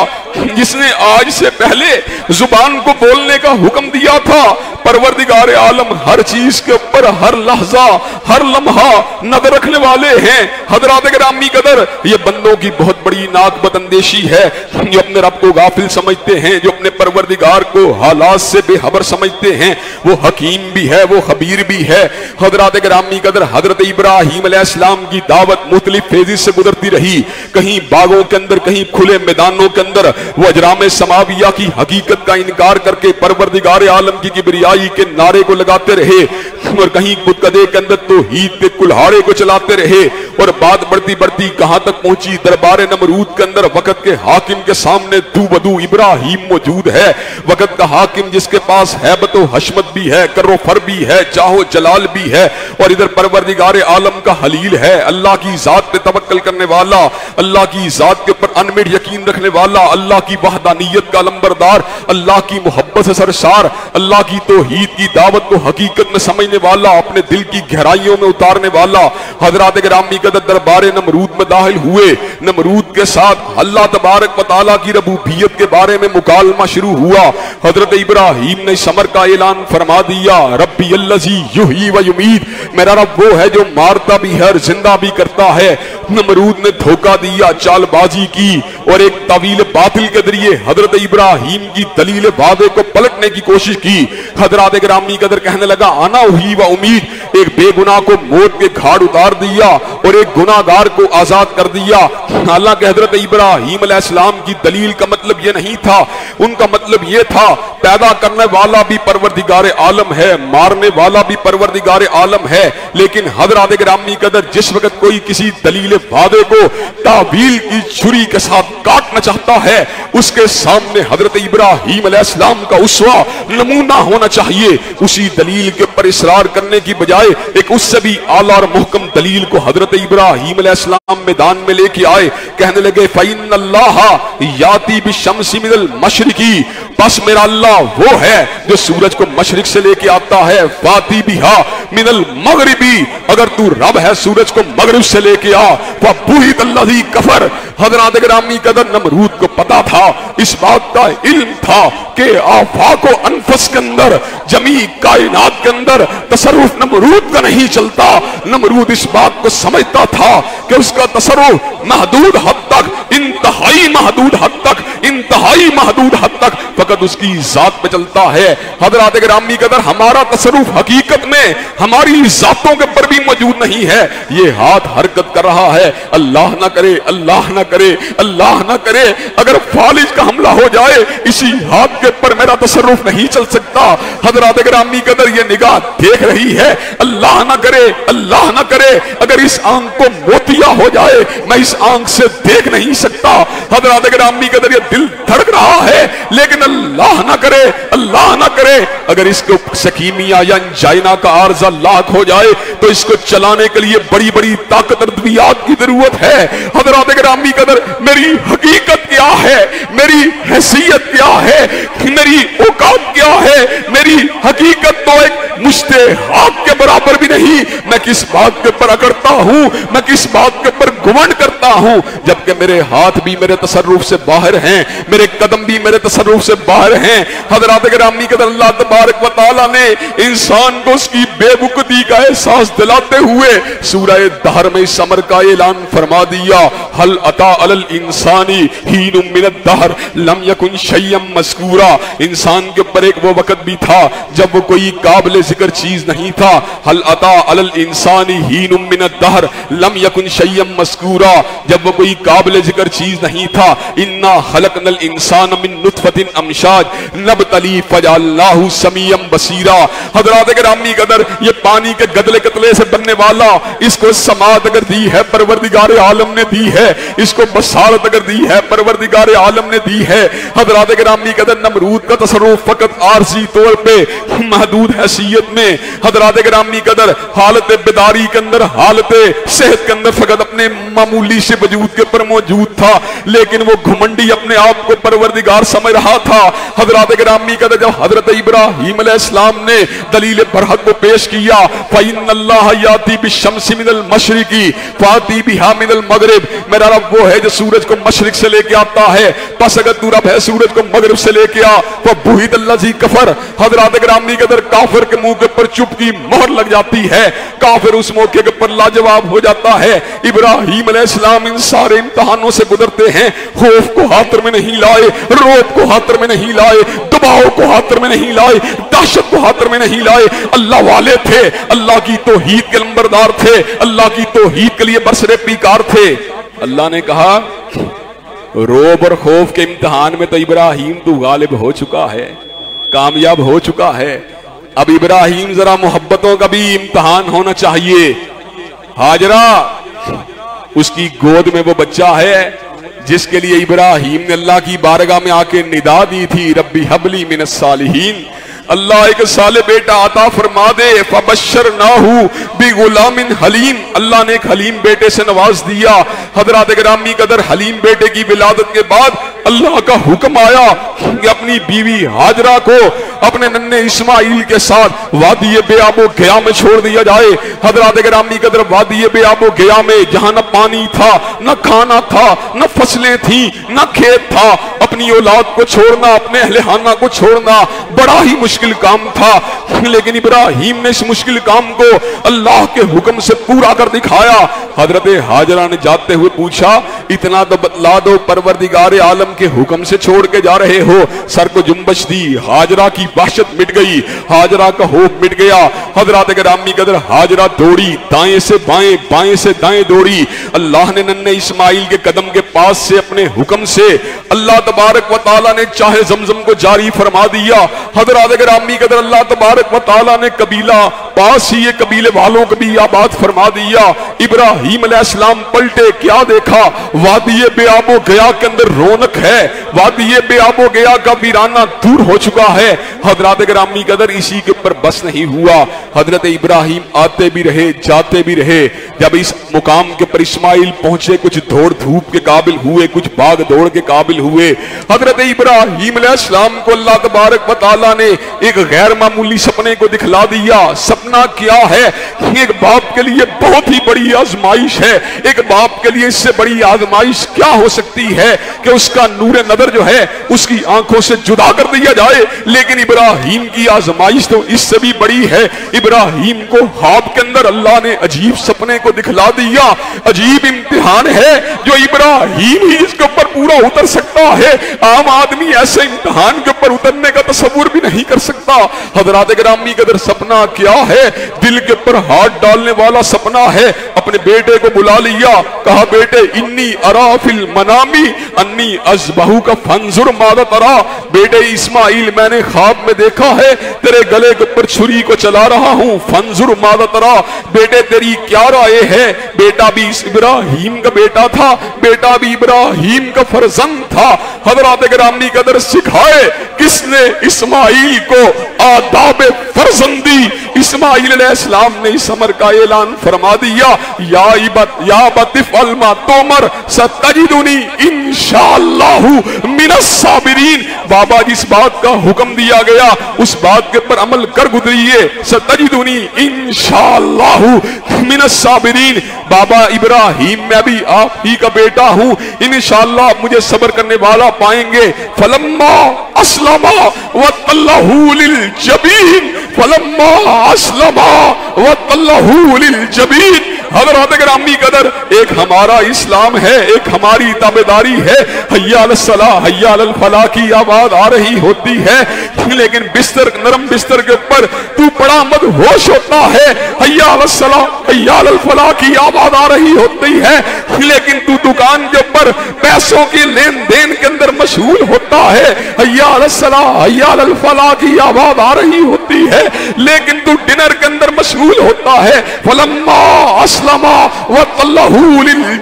जिसने आज से पहले ज़ुबान को बोलने का हुक्म दिया था। परवरदिगार आलम हर चीज़ के ऊपर, हर लहजा, हर लम्हा नज़र रखने वाले हैं। हजरात ग्रामी कदर, ये बंदों की बहुत बड़ी नाक बदंदेशी है, जो अपने रब को गाफिल समझते हैं, जो अपने परवरदिगार को हालात से बेहबर समझते हैं। वो हकीम भी है, वो खबीर भी है। हजरात ग्रामी कदर, हज़रत इब्राहिम की दावत मुख्तलिफ़ फेजी से गुजरती रही। कहीं बागों के अंदर, कहीं खुले मैदानों के अंदर, वो अजराम समाविया की हकीकत का इनकार करके परवरदिगार आलम की किबरियाई के नारे को लगाते रहे और कहीं कुदकदे के अंदर तो हीद के कुल्हाड़े को चलाते रहे और बात बढ़ती बढ़ती कहाँ तक पहुँची, दरबार नमरूद के अंदर वक्त के हाकिम के सामने दू बदू इब्राहिम मौजूद है। वक्त का हाकिम जिसके पास हैबत हशमत भी है करो फर भी है, चाहो जलाल भी है और इधर परवरदिगार आलम का हलील है, अल्लाह की जात पे तवक्कल करने वाला, अल्लाह की जात के ऊपर अनमिट यकीन रखने वाला, अल्लाह की वहदानियत का लंबरदार, अल्लाह की मोहब्बत से सरसार, अल्लाह की तोहीद की दावत को हकीकत में समझने वाला, अपने दिल की गहराइयों में उतारने वाला, हजरात ग्रामी कदर दरबार नमरूद में दाखिल हुए, नमरूद के साथ अल्लाह तबारक वाली की रबूबियत के बारे में मुकालमा शुरू हुआ। हज़रत इब्राहिम ने समर का ऐलान फरमा दिया रबी अल्लजी युही व युमीद, मेरा रब वो है जो मारता भी है ज़िंदा भी करता है। नमरूद ने धोखा दिया, चालबाजी की और एक तवील बातिल के ज़रिए हज़रत इब्राहिम की दलील वादे को पलटने की कोशिश की। हज़रत ग्रामी कदर कहने लगा, आना हुई व उम्मीद एक बेगुनाह को मौत के घाट उतार दिया और एक गुनागार को आज़ाद कर दिया। हालाँकि हज़रत इब्राहिम अलैहिस्सलाम की दलील का मतलब यह नहीं था। उनका मतलब यह था, पैदा करने वाला भी परवरदिगार आलम है, मारने वाला भी परवरदिगार आलम है। लेकिन हज़रत ग्रामी कदर जिस वक्त कोई किसी दलील वादे को तावील की छुरी के साथ काटना चाहता है। उसके सामने हज़रत इब्राहिम अलैहिस्सलाम का उसवा नमूना होना चाहिए। उसी दलील के पर इसरार करने की बजाय एक उससे भी आला और मुहकम दलील को हज़रत इब्राहिम मैदान में लेके आए, कहने लगे मशरकी। बस मेरा अल्लाह वो है जो सूरज को मशरक से लेके आता है। फाती भी हा मिनल मगरबी। अगर तू रब है सूरज को मगरब से लेके आ वह बूहित कफर। हजरात ग्रामी कदर नमरूद को पता था, इस बात का इल्म था कि आफाक अनफस के अंदर, जमी कायनात के अंदर तसरुफ नमरूद का नहीं चलता। नमरूद इस बात को समझता था कि उसका तसरुफ महदूद हद तक, इंतहाई महदूद हद तक, इंतहाई महदूद हद तक फकत उसकी जात पे चलता है। हजरात ग्रामी कदर हमारा तसरुफ हकीकत में हमारी जातों के ऊपर भी मौजूद नहीं है। ये हाथ हरकत कर रहा है। अल्लाह ना करे, अल्लाह ना करे, अल्लाह ना करे, अगर फालिज का हमला हो जाए, इसी हाथ के ऊपर मेरा तसरुफ नहीं चल सकता। हजरात ग्रामी कदर ये निगाह देख रही है, अल्लाह ना करे, अल्लाह ना करे, अगर इस आँख को मोतिया हो जाए, मैं इस आँख से देख नहीं सकता। हजरात ग्रामी कदर ये दिल धड़क रहा है, लेकिन अल्लाह ना करे, अल्लाह ना करे, अगर इसको सकीमिया या जाइना का आर्जा लाख हो जाए तो इसको चलाने के लिए बड़ी बड़ी ताकत और की ज़रूरत है। हजरात ग्रामी कदर मेरी हकीकत क्या है? मेरी हैसियत क्या है? मेरी औकात क्या है? मेरी हकीकत तो एक मुश्ते हाथ के बराबर भी नहीं। मैं किस बात के ऊपर अकड़ता हूँ? मैं किस बात के ऊपर घुमंड करता हूँ? जबकि मेरे हाथ भी मेरे तसरुफ से बाहर हैं, मेरे कदम भी मेरे तसरुफ से बाहर हैं। हज़रत ग्रामी कदर अल्लाह तबारक व तआला ने इंसान को उसकी बेवकूफ़ी का एहसास दिलाते हुए सूरह दहर में इस अमर का ऐलान फरमा दिया। हल अता अलल इंसानी हीन दहर, लम यकुन शय्यम मस्कूरा इंसान के ऊपर एक वो वक्त भी था जब वो कोई काबिल ज़िक्र चीज़ नहीं था। हल अता अलल इंसानी हीन मिनत दहर, लम यकुन शय्यम मस्कूरा जब वो कोई काबिल ज़िक्र चीज़ नहीं था, इन्ना खलकनल इंसान मिन नुतफतिन अमशाज नब तली फजाल्लाहु समीयम बसीरा। हजरात ग्रामी कदर ये पानी के गदले कतले से बनने वाला, इसको समात अगर दी है, परवरदिगार आलम ने दी है, इसको बसारत अगर दी है, परवरदिगार आलम ने दी है, हजरात ग्रामी कदर नमरूद का तसरुफ फकत आरजी तौर पे महदूद हैसियत में, हजरात ग्रामी कदर हालत बेदारी के अंदर, हालत सेहत के अंदर फकत अपने मामूली से वजूद के ऊपर मौजूद था, लेकिन वो घुमंडी अपने आप को परवरदिगार समझ रहा था। हज़रत ग्रामी का जब हज़रत इब्राहिम अलैहिस्सलाम ने दलील बरहक को पेश किया फ़इन अल्लाह याती बिशम्सी मिनल मशरिकी, फाती बिहा मिनल मगरिब, मेरा रब वो है जो सूरज को मशरिक से लेके आता है। बस अगर तू रब है सूरज को मगरिब से लेके आ वो बुहित अल्लाह जी कफर। हज़रत ग्रामी के अंदर काफिर के मुँह के ऊपर चुप की मोहर लग जाती है। काफिर उस मौके के ऊपर लाजवाब हो जाता है। इब्राहिम अलैहिस्सलाम इन सारे इम्तहानों से गुजरते हैं। खौफ को हाथ में नहीं लाए, रोब को हाथ में नहीं लाए, दबाव को हाथ में नहीं लाए, दहशत को हाथ में नहीं लाए। अल्लाह वाले थे, अल्लाह की तौहीद के नंबरदार थे, अल्लाह की तौहीद के लिए बरसरे पीकार थे। अल्लाह ने कहा, रोब और खौफ के इम्तहान में तो इब्राहिम तू गालिब हो चुका है, कामयाब हो चुका है। अब इब्राहिम जरा मोहब्बतों का भी इम्तहान होना चाहिए। हाजरा, उसकी गोद में वो बच्चा है, जिसके लिए इब्राहिम ने अल्लाह की बारगाह में आके निदा दी थी, रब्बी हबली मिन सालिहीन। अल्लाह एक साले बेटा आता फरमा दे फबशर ना हूँ बी गुलामिन हलीम। अल्लाह ने एक हलीम बेटे से नवाज़ दिया। हज़रत ग्रामी कदर हलीम बेटे की विलादत के बाद अल्लाह का हुक्म आया कि अपनी बीवी हाजरा को अपने नन्हे इस्माइल के साथ वादी बेआबो गया में छोड़ दिया जाए। हज़रत ग्रामी कदर वादी बेआबो गया में जहाँ न पानी था, न खाना था, न फ़सलें थी, न खेत था, अपनी औलाद को छोड़ना, अपने अहलहाना को छोड़ना बड़ा ही मुश्किल काम था, लेकिन इब्राहिम ने इस मुश्किल काम को अल्लाह के हुक्म से पूरा कर दिखाया। हज़रत हाजरा ने जाते हुए पूछा, इतना तो बतला दो परवरदिगार आलम के हुक्म से छोड़ के जा रहे हो। सर को जुम्बश दी, हाजरा की वहशत मिट गई, हाजरा का होप मिट गया। हज़रत ग्रामी कदर हाजरा दौड़ी, दाएँ से बाएँ बाएँ से दाएँ दौड़ी। अल्लाह ने नन्हे इस्माइल के कदम के पास से अपने हुक्म से अल्लाह तबारक व ने चाहे जमजम को जारी फरमा दिया। हज़रत ग्रामी कदर अल्लाह तबारक व ताला ने कबीला पास ही ये कबीले वालों को भी आबाद फरमा दिया। इब्राहिम अलैहिस्सलाम पलटे, क्या देखा? वादी बेआबो गया के अंदर रौनक है। वादी बेआबो गया का वीराना दूर हो चुका है। हज़रत ग्रामी कदर इसी के ऊपर बस नहीं हुआ। हज़रत इब्राहिम आते भी रहे, जाते भी रहे। जब इस मुकाम के ऊपर इस्माइल पहुँचे, कुछ दौड़ धूप के काबिल हुए, कुछ भाग दौड़ के काबिल हुए। हज़रत इब्राहिम को अल्लाह तबारक ने एक गैर मामूली सपने को दिखला दिया। सपना क्या है? एक बाप के लिए बहुत ही बड़ी आजमाइश है। एक बाप के लिए इससे बड़ी आजमाइश क्या हो सकती है कि उसका नूर नदर जो है, उसकी आँखों से जुदा कर दिया जाए? लेकिन इब्राहिम की आजमाइश तो इससे भी बड़ी है। इब्राहिम को हाथ के अंदर अल्लाह ने अजीब सपने को दिखला दिया। अजीब इम्तिहान है जो इब्राहिम ही इसके ऊपर पूरा उतर सकता है। आम आदमी ऐसे इम्तिहान के ऊपर उतरने का तस्वुर भी नहीं कर सकता। हजरात ग्रामी कदर सपना क्या है? दिल के ऊपर हाथ डालने वाला सपना है, अपने बेटे को बुला लिया, कहा, बेटे, इन्नी अराफिल मनामी, अन्नी अजबहू का फंजुर मादा तरा, बेटे, इस्माइल मैंने ख्वाब में देखा है, तेरे गले के ऊपर छुरी को चला रहा हूँ, फंजुर मादा तरा, बेटे, तेरी क्या राय है? बेटा भी इब्राहिम का बेटा था, बेटा भी इब्राहिम का फर्जंद था, हजरात ग्रामी कदर सिखाए, किसने इस्माइल को आदाब फर्जंदी इस्माइल इस्लाम ने इस अमर का ऐलान फरमा दिया, या इबत, या बतिफ अलमा तोमर सत्ता जी दुनी मिनस बाबा जिस बात का हुक्म दिया गया, उस बात के ऊपर अमल कर गुजरिए साबिरीन। बाबा इब्राहिम, मैं भी आप ही का बेटा हूँ, इंशाअल्लाह मुझे सब्र करने वाला पाएँगे। फलम्मा असलमा व जबीन, फलम्मा असलमा व तल्लहू लिल जबीन। हज़रत ग्रामी कदर, एक हमारा इस्लाम है, एक हमारी ताबेदारी है हैया अल हैया फलाह की आवाज़ आ रही होती है। लेकिन बिस्तर, नरम बिस्तर के ऊपर तू बड़ा मत होश होता है। फलाह की आवाज़ आ रही होती है। लेकिन तू दुकान के ऊपर पैसों की लेन देन के अंदर मशहूर होता है। फलाह की आवाज़ आ रही होती है। लेकिन तू डिनर के अंदर मशहूल होता है। फलम्मा असलमा व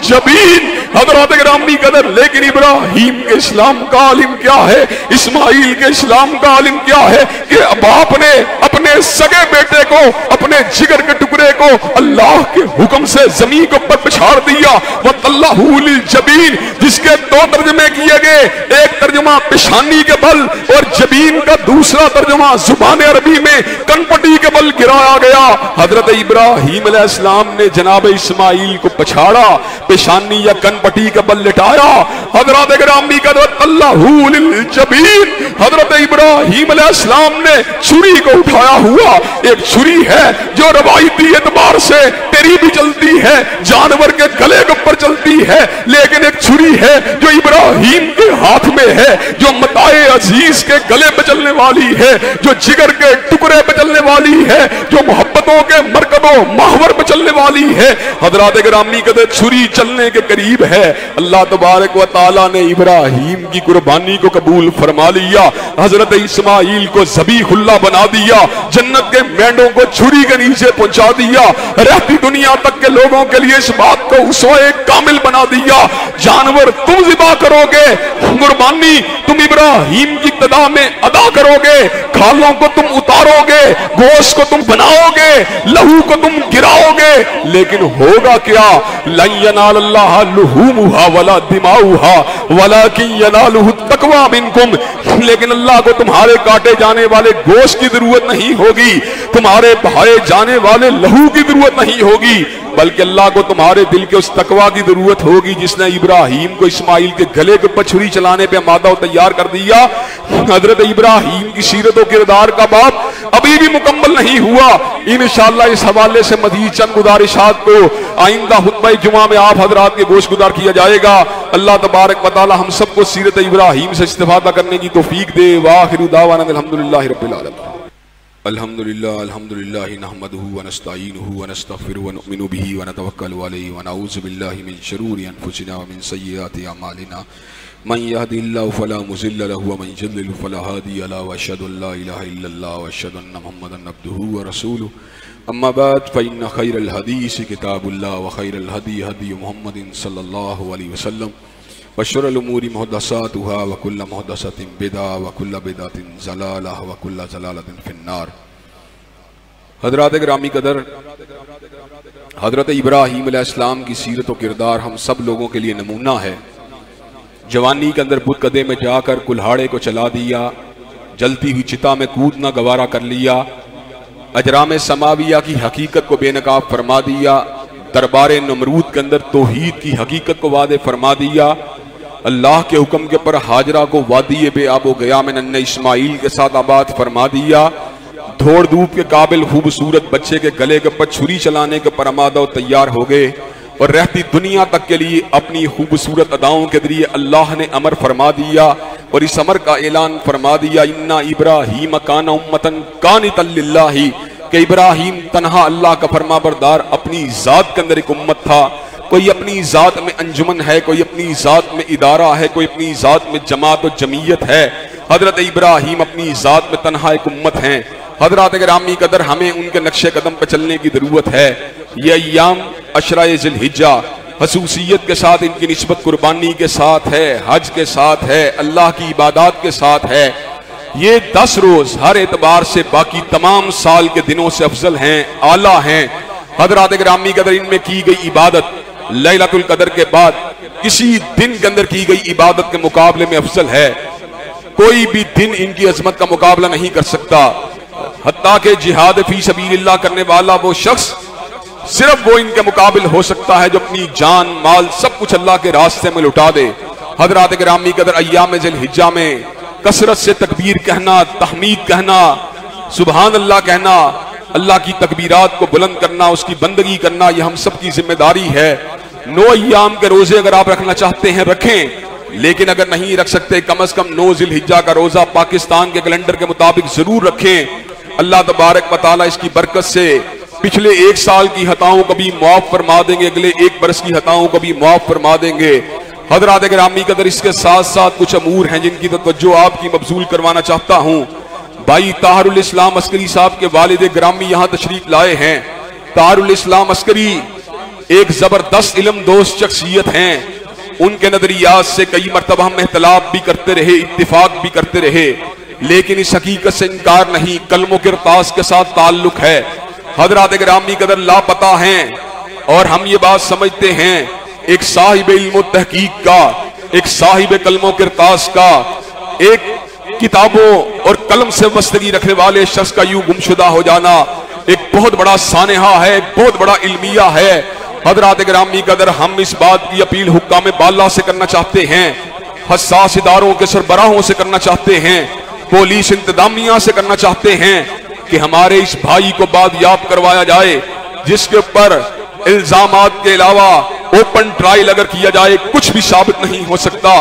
जबीन। हज़रत ग्रामी कदर, लेकिन इब्राहिम के इस्लाम का आलिम क्या है? इस्माइल के इस्लाम का आलिम क्या है? कि बाप ने अपने सगे बेटे को, अपने जिगर के टुकड़े को अल्लाह के हुक्म से ज़मीन के ऊपर पिछाड़ दिया। वह तल्लाहू जबीन, जिसके दो तर्जमे किए गए। एक तर्जमा पेशानी के बल और जबीन का दूसरा तर्जमा ज़ुबान अरबी में कनपटी के बल गिराया गया। हज़रत इब्राहिम अलैहिस्सलाम ने जनाब इस्माइल को पछाड़ा पेशानी या कनपटी के बल लिटाया। हज़रत ग्रामी का हज़रत इब्राहिम ने छुरी को उठाया हुआ। एक छुरी है जो रवायती एतबार से तेरी भी चलती है, जानवर के गले के ऊपर चलती है, लेकिन एक छुरी है जो इब्राहिम के हाथ में है, जो मताए अज़ीज़ के गले पे चलने वाली है, जो जिगर के टुकड़े पे चलने वाली है, जो मोहब्बतों के मरकबों, माहवर पे चलने वाली है। हज़रत ग्रामी कदे छुरी चलने के करीब है। अल्लाह तबारक व ताला ने इब्राहिम की कुर्बानी को कबूल फरमा लिया। हज़रत इस्माइल को जबी बना दिया। जन्नत के मेंढों को छुरी के नीचे पहुँचा दिया। रहती दुनिया तक के लोगों के लिए इस बात को उसोए कामिल बना दिया। जानवर, तुम जिबा करोगे कुर्बानी तुम इब्राहिम की तदा में अदा करोगे, खालों को तुम उतारोगे गोश्त को तुम बनाओगे, लहू को तुम गिराओगे। लेकिन होगा क्या? वला दिमाउहा वला कि तकवा मिनकुम। लेकिन अल्लाह को तुम्हारे काटे जाने वाले गोश्त की ज़रूरत नहीं होगी। तुम्हारे बहाए जाने वाले लहू की ज़रूरत नहीं होगी। बल्कि अल्लाह को तुम्हारे दिल के उस तकवा की ज़रूरत होगी जिसने इब्राहिम को इस्माइल के गले के ऊपर छुरी चलाने पे मादा तैयार कर दिया। हज़रत इब्राहिम की सीरत किरदार का बाप अभी भी मुकम्मल नहीं हुआ। इन इस हवाले से मजीद चंद गुजारिशात को आइंदा खुतबा जुमा में आप हजरात के गोश गुजार किया जाएगा। अल्लाह तबारक वाली हम सबको सीरत इब्राहिम से इस्तेफादा करने की तोफीक दे। वाखिर दावान अलहमदिल्ला अल्हम्दुलिल्लाह अल्हम्दुलिल्लाह नहमदुहु व नस्तईनुहु व नस्तगफिरुहु व नुमिनु बिही व नतवक्कलु अलैहि व नऊज़ु बिल्लाहि मिन शुरूरि अनफुसिना मिन सय्यिआति अमालिना मन यहदिल्लाहु फला मुज़िल्ल लहु व मन युज़लिल फला हादिय लहु व अशहदु अल्ला इलाहा इल्लल्लाह व अशहदु अन्न मुहम्मदन अब्दुहु व रसूलुहु अम्मा बाद फ़इन्न खैरल हदीस किताबुल्लाह व खैरल हदी हदी मुहम्मदिन सल्लल्लाहु अलैहि वसल्लम वशरलूरी महदसातुहा वकुल्ल महदसतिन बिदा वकुल्ल बिदातिन जलाला वकुल्ल जलालतिन फिन्नार हज़रत ग्रामी कदर हज़रत इब्राहीम अलैहिस्सलाम की सीरत व किरदार हम सब लोगों के लिए नमूना है जवानी के अंदर बुत कदे में जाकर कुल्हाड़े को चला दिया जलती हुई चिता में कूदना गवारा कर लिया अजराम समाविया की हकीकत को बेनकाब फरमा दिया दरबार नमरूद के अंदर तोहीद की हकीकत को वादे फरमा दिया अल्लाह के हुक्म के ऊपर हाजरा को वादी बे आबो गया। में नन्ने इस्माइल के साथ आबाद फरमा दिया। धोड़ धूप के काबिल खूबसूरत बच्चे के गले के ऊपर छुरी चलाने के पर आमादा तैयार हो गए। और रहती दुनिया तक के लिए अपनी खूबसूरत अदाओं के ज़रिए अल्लाह ने अमर फरमा दिया और इस अमर का ऐलान फरमा दिया। इन्ना इब्राहिम काना उम्मतन कानितल्लिल्लाही कि इब्राहिम तनहा अल्लाह का फरमा बरदार अपनी जात के अंदर एक उम्मत था। कोई अपनी ज़ात में अंजुमन है, कोई अपनी ज़ात में इदारा है, कोई अपनी ज़ात में जमात और जमीयत है। हज़रत इब्राहिम अपनी ज़ात में तनहा एक उम्मत है। हज़रत ग्रामी कदर हमें उनके नक्शे कदम पर चलने की ज़रूरत है। ये अयाम अशरा जिलहिजा खसूसियत के साथ इनकी नस्बत कुर्बानी के साथ है, हज के साथ है, अल्लाह की इबादत के साथ है। ये दस रोज हर एतबार से बाकी तमाम साल के दिनों से अफजल हैं, आला हैं। हजरात ग्रामी कदर इनमें की गई इबादत लैलतुल कदर के बाद किसी दिन के अंदर की गई इबादत के मुकाबले में अफसल है। कोई भी दिन इनकी अजमत का मुकाबला नहीं कर सकता। हत्या के जिहाद फ़ी सबील्ला करने वाला वो शख्स सिर्फ़ वो इनके मुकाबिल हो सकता है जो अपनी जान, माल सब कुछ अल्लाह के रास्ते में लुटा दे। हजरात ग्रामी कदर अयाम हिज्जा में कसरत से तकबीर कहना, तहमीद कहना सुबहान अल्लाह कहना, अल्लाह की तकबीरात को बुलंद करना, उसकी बंदगी करना, यह हम सब की ज़िम्मेदारी है। नो अयाम के रोज़े अगर आप रखना चाहते हैं, रखें। लेकिन अगर नहीं रख सकते, कम अज कम नो जिल हिज्जा का रोजा पाकिस्तान के कैलेंडर के मुताबिक ज़रूर रखें। अल्लाह तबारक बताला इसकी बरकत से पिछले एक साल की हताओं को भी मुआफ फरमा देंगे, अगले एक बरस की हताओं को भी मुआफ फरमा देंगे। हजरात ग्रामी कदर इसके साथ साथ कुछ अमूर हैं, जिनकी तवज्जो आपकी मबजूल करवाना चाहता हूँ। भाई ताहरुल इस्लाम अस्करी साहब के वालिद ग्रामी यहाँ तशरीफ़ लाए हैं। तारुल इस्लाम अस्करी एक ज़बरदस्त इलम दोस्त शख्सियत हैं। उनके नजरियात से कई मरतबा हम एहतलाफ भी करते रहे इतफाक भी करते रहे। लेकिन इस हकीकत से इनकार नहीं, कलमो किरतास के साथ ताल्लुक है। हजरात ग्रामी कदर लापता हैं और हम ये बात समझते हैं, एक साहिब इल्म तहकीक का, एक साहिब कलमो किरतास का, एक किताबों और कलम से वस्तगी रखने वाले शख्स का यूँ गुमशुदा हो जाना, एक बहुत बड़ा सानहा है बहुत बड़ा इल्मिया है। हजरात ग्रामी कदर हम इस बात की अपील हुक्का में बाला से करना चाहते हैं, हसास इदारों के सरबराहों से करना चाहते हैं, पुलिस इंतजामिया से करना चाहते हैं कि हमारे इस भाई को बाद याब करवाया जाए, जिसके ऊपर इल्ज़ाम के अलावा ओपन ट्रायल अगर किया जाए, कुछ भी साबित नहीं हो सकता।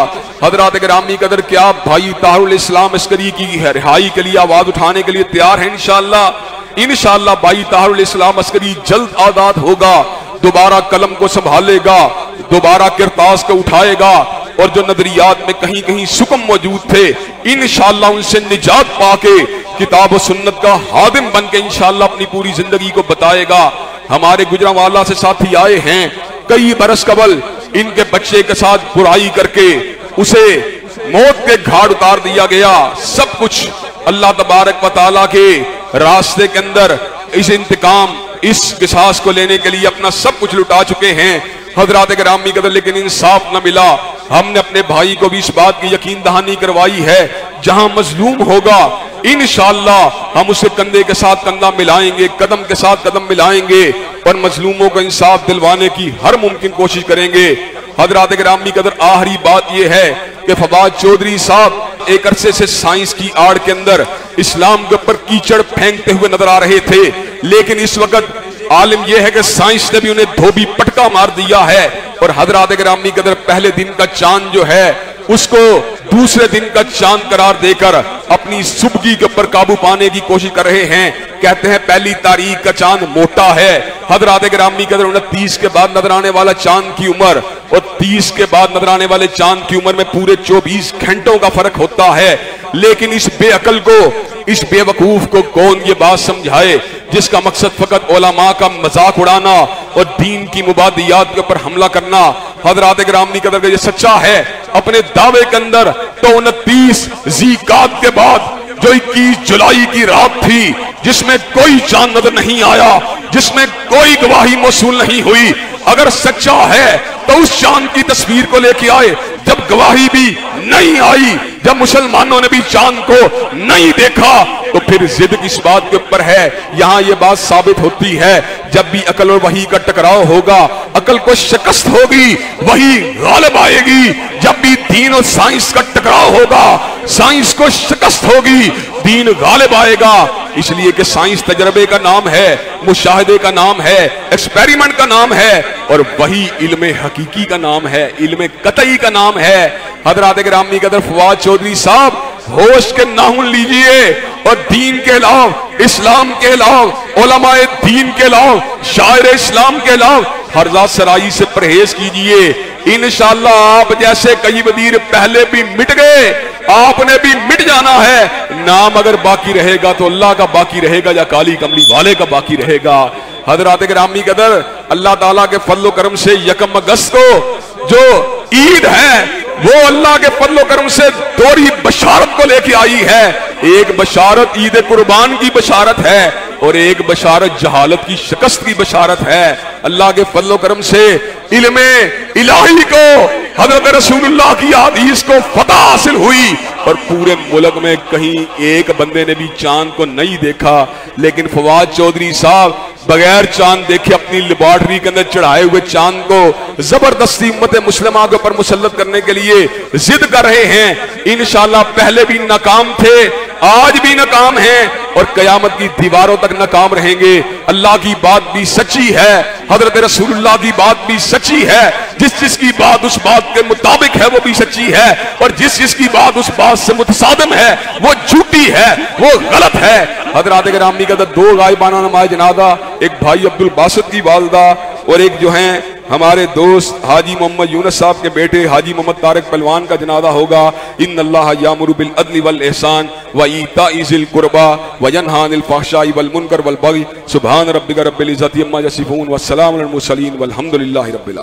हजरात ग्रामी कदर क्या भाई तारुल इस्लाम अस्करी की रिहाई के लिए आवाज़ उठाने के लिए तैयार है? इनशाला इनशाला भाई तारुल इस्लाम अस्करी जल्द आज़ाद होगा। दोबारा कलम को संभालेगा, दोबारा किरतास को उठाएगा और जो नजरियात में कहीं कहीं सुकम मौजूद थे इन उनसे निजात पाके किताब सुन्नत का हादिम बन के इनशाला अपनी पूरी ज़िंदगी को बताएगा। हमारे गुजरावाला से साथी आए हैं, कई बरस कबल इनके बच्चे के साथ बुराई करके उसे मौत के घाट उतार दिया गया। सब कुछ अल्लाह तबारक वाली के रास्ते के अंदर इस इंतकाम इस किसास को लेने के लिए अपना सब कुछ लुटा चुके हैं। हजरात ग्रामी कदर, लेकिन इंसाफ न मिला। हमने अपने भाई को भी इस बात की यकीन दहानी करवाई है। जहाँ मजलूम होगा इन हम उसे कंधे के साथ कंधा मिलाएँगे, कदम के साथ कदम मिलाएँगे और मजलूमों को इंसाफ दिलवाने की हर मुमकिन कोशिश करेंगे। हजरात ग्रामी कदर, आखिरी बात यह है कि फवाद चौधरी साहब एक अरसे से साइंस की आड़ के अंदर इस्लाम के ऊपर कीचड़ फेंकते हुए नज़र आ रहे थे। लेकिन इस वक्त आलिम यह है कि साइंस ने भी उन्हें धोबी पटका मार दिया है और हजरात ग्रामी कदर पहले दिन का चाँद जो है, उसको दूसरे दिन का चाँद करार देकर अपनी सुबगी के ऊपर काबू पाने की कोशिश कर रहे हैं। कहते हैं, पहली तारीख का चाँद मोटा है। हजरात ग्रामी कदर उनतीस के बाद नज़र आने वाला चाँद की उम्र और तीस के बाद नज़र आने वाले चाँद की उम्र में पूरे चौबीस घंटों का फ़र्क होता है। लेकिन इस बेअकल को, इस बेवकूफ़ को कौन ये बात समझाए, जिसका मकसद फकत ओलामा का मज़ाक उड़ाना और दीन की मुबादियात के ऊपर हमला करना? हजरात ग्रामी कदर का ये सच्चा है, अपने दावे के अंदर तो उनतीस जीकात के बाद जो 21 जुलाई की रात थी, जिसमें कोई चाँद नज़र नहीं आया, जिसमें कोई गवाही मौसू नहीं हुई, अगर सच्चा है तो उस चाँद की तस्वीर को लेके आए, जब गवाही भी नहीं आई, जब मुसलमानों ने भी चाँद को नहीं देखा तो फिर जिद किस बात के ऊपर है? यहाँ ये बात साबित होती है। जब भी अकल और वही का टकराव होगा, अकल को शिकस्त होगी, वही गालब आएगी। जब भी दीन और साइंस का टकराव होगा, साइंस को शिकस्त होगी, दीन गालिब आएगा। इसलिए कि साइंस तजर्बे का नाम है, मुशाहदे का नाम है, एक्सपेरिमेंट का नाम है, और वही इल्म हकीकी का नाम है, इल्म कतई का नाम है। हजरात ग्रामी कदर फवाद चौधरी साहब होश के नाहुन लीजिए और दीन के अलाव, इस्लाम के अलाव ओलमाए दीन के अलाव, शायर इस्लाम के अलाव हरजा सराई से परहेज कीजिए। इनशाला आप जैसे कई वज़ीर पहले भी मिट गए, आपने भी मिट जाना है। नाम अगर बाकी रहेगा तो अल्लाह का बाकी रहेगा या काली कमली वाले का बाकी रहेगा। हज़रत ग्रामी कदर अल्लाह ताला के फल्लो करम से यकम अगस्त को जो ईद है वो अल्लाह के पल्लो करम से दोहरी बशारत को लेके आई है। एक बशारत ईद कुर्बान की बशारत है और एक बशारत जहालत की शिकस्त की बशारत है। अल्लाह के पल्लो करम से इल्म इलाही को हज़रत रसूलुल्लाह की हदीस को फतह हासिल हुई और पूरे मुल्क में कहीं एक बंदे ने भी चाँद को नहीं देखा। लेकिन फवाद चौधरी साहब बगैर चाँद देखे अपनी लेबॉर्टरी के अंदर चढ़ाए हुए चाँद को ज़बरदस्ती उम्मत मुसलमान के ऊपर मुसलत करने के लिए जिद कर रहे हैं। इनशाला पहले भी नाकाम थे आज भी नाकाम हैं और कयामत की दीवारों तक नाकाम रहेंगे। अल्लाह की बात भी सच्ची है, हज़रत रसूलुल्लाह की बात भी सच्ची है, जिस जिसकी बात उस बात के मुताबिक है, वो भी सच्ची है, और जिस जिस की बात उस बात से मुतसादम है, वो झूठी है, वो गलत है। हज़रत ग्रामी का दो गायबाना नमाज़ जनादा एक भाई अब्दुल बासत की वालदा और एक जो है हमारे दोस्त हाजी मोहम्मद यूनस साहब के बेटे हाजी मोहम्मद तारक पलवान का जनाजा होगा। इन अल्लाह यामुरुबिल अदली वल एहसान व ईता इजिल कुरबा व हानिल फहशाई वल मुनकर वल बगी। सुभान रब्बिका रब्बिल इज्जति अम्मा यसिफून व सलाम अल मुरसलीन। वल्हम्दुलिल्लाहि रब्बिल